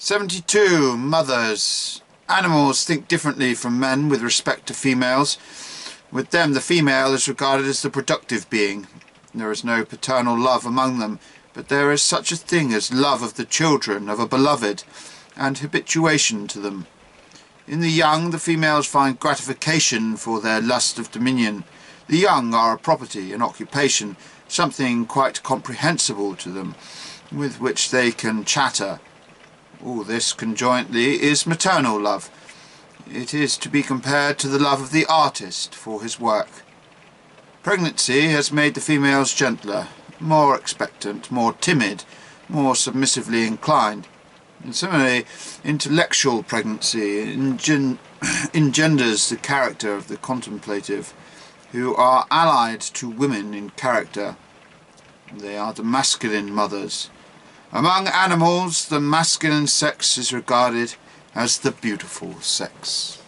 72. Mothers. Animals think differently from men with respect to females. With them, the female is regarded as the productive being. There is no paternal love among them, but there is such a thing as love of the children of a beloved, and habituation to them. In the young, the females find gratification for their lust of dominion. The young are a property, an occupation, something quite comprehensible to them, with which they can chatter. All this conjointly is maternal love. It is to be compared to the love of the artist for his work. Pregnancy has made the females gentler, more expectant, more timid, more submissively inclined. And similarly, intellectual pregnancy ingen engenders the character of the contemplative, who are allied to women in character. They are the masculine mothers. Among animals, the masculine sex is regarded as the beautiful sex.